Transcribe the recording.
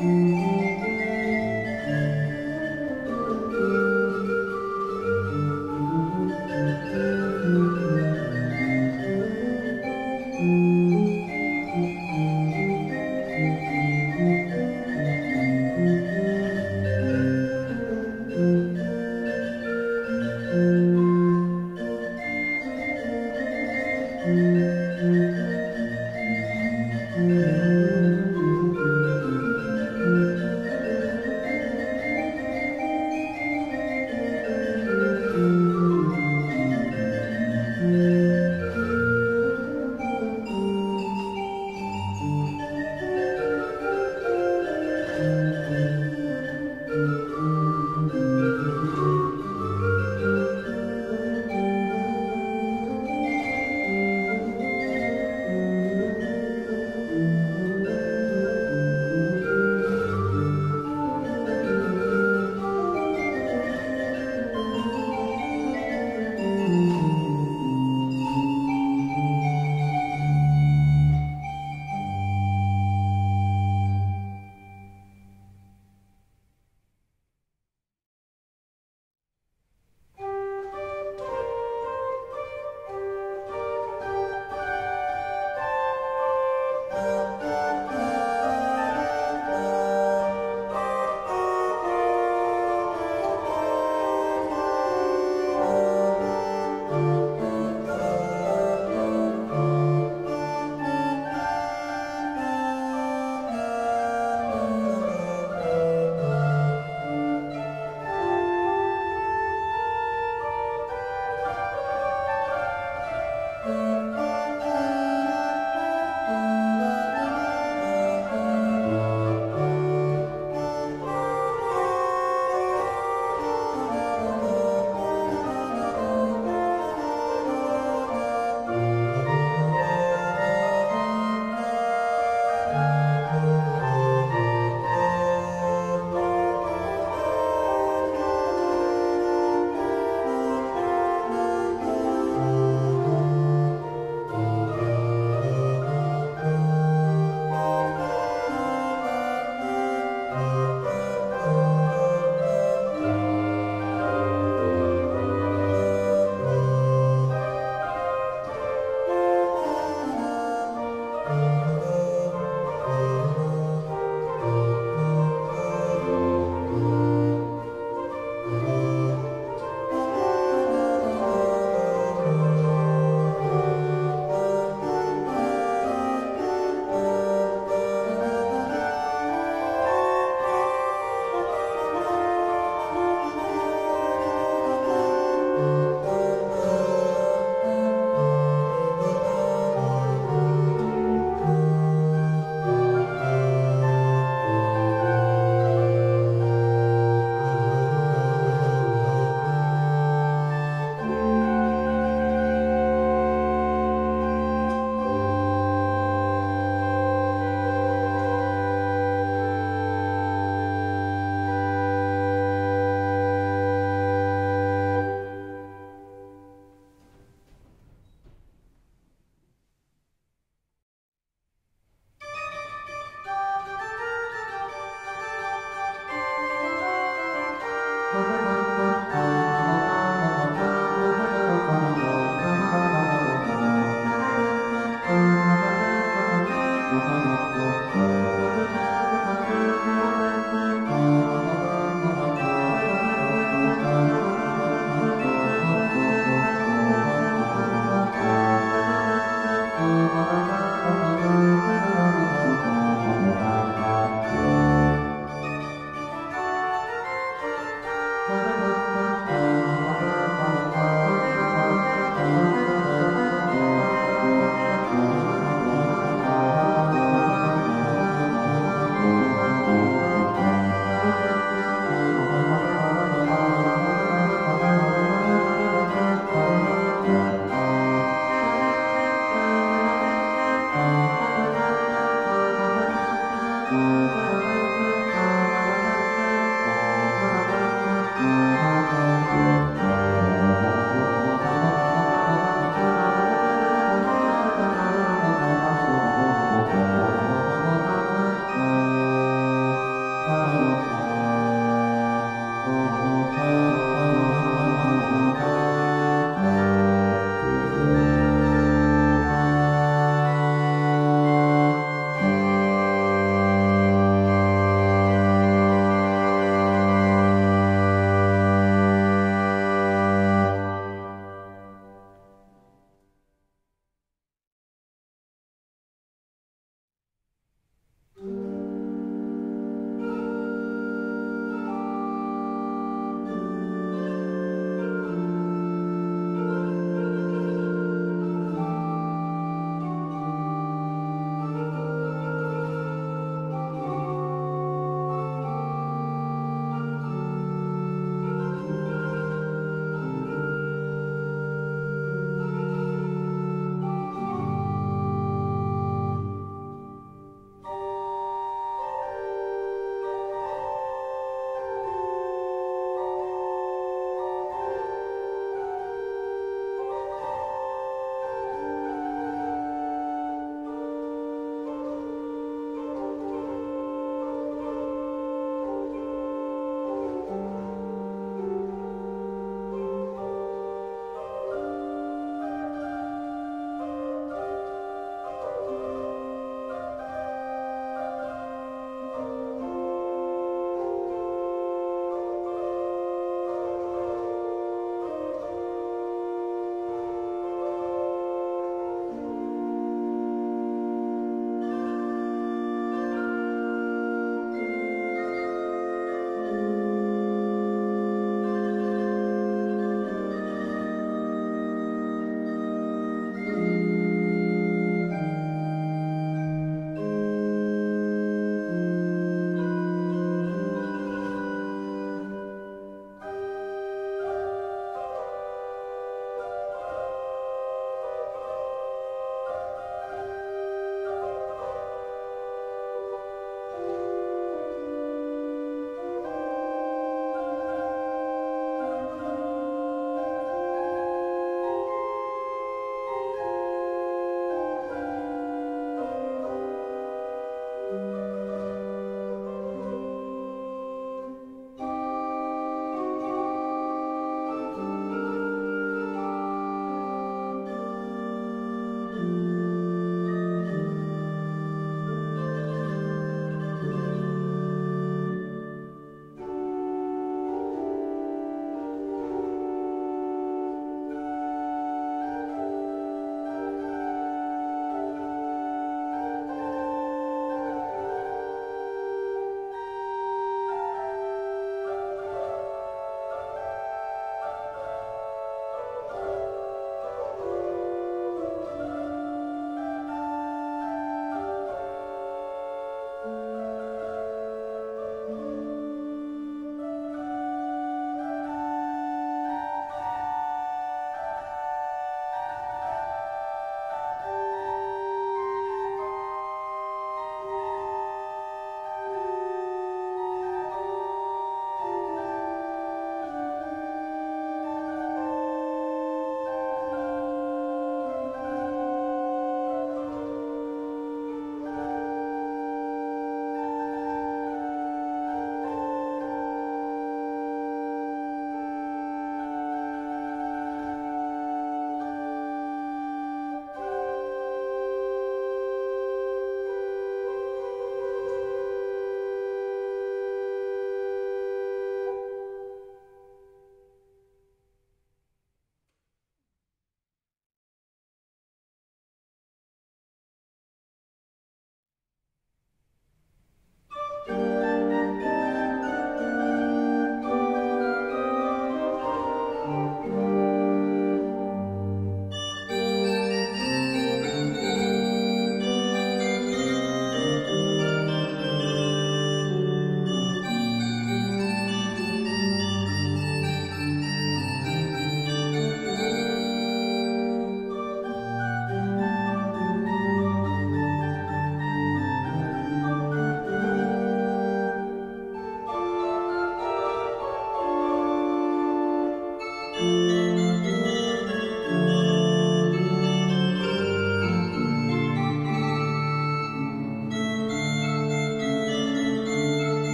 mm you.